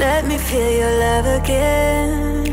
Let me feel your love again.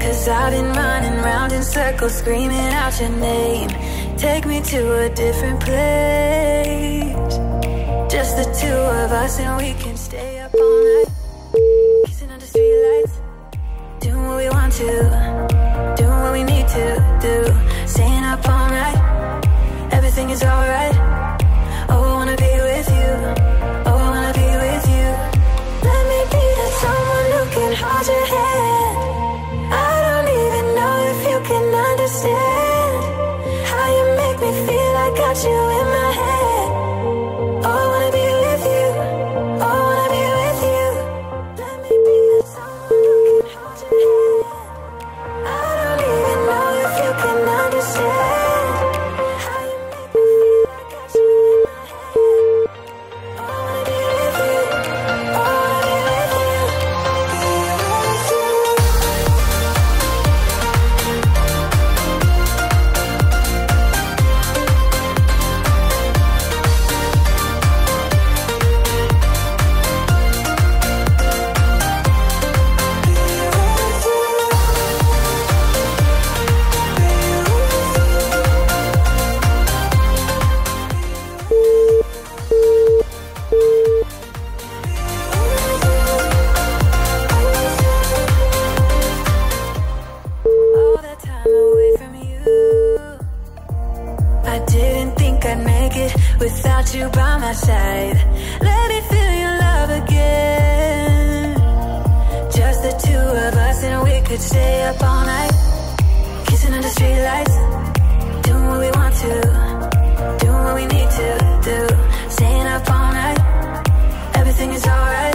Cause I've been running round in circles Screaming out your name. Take me to a different place. Just the two of us and we can stay up all night. Kissing under streetlights Doing what we want to. Doing what we need to do. Staying up all night. Everything is alright. could stay up all night Kissing under streetlights Doing what we want to Doing what we need to do Staying up all night Everything is alright.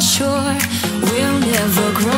Shore. We'll never grow